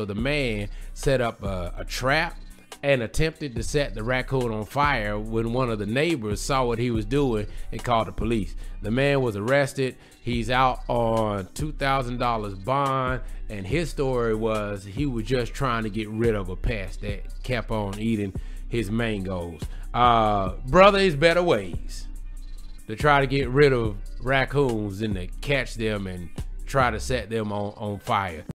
So the man set up a, a trap and attempted to set the raccoon on fire when one of the neighbors saw what he was doing and called the police. The man was arrested. He's out on $2,000 bond, and his story was he was just trying to get rid of a pest that kept on eating his mangoes. Uh, brother, there's better ways to try to get rid of raccoons than to catch them and try to set them on, on fire.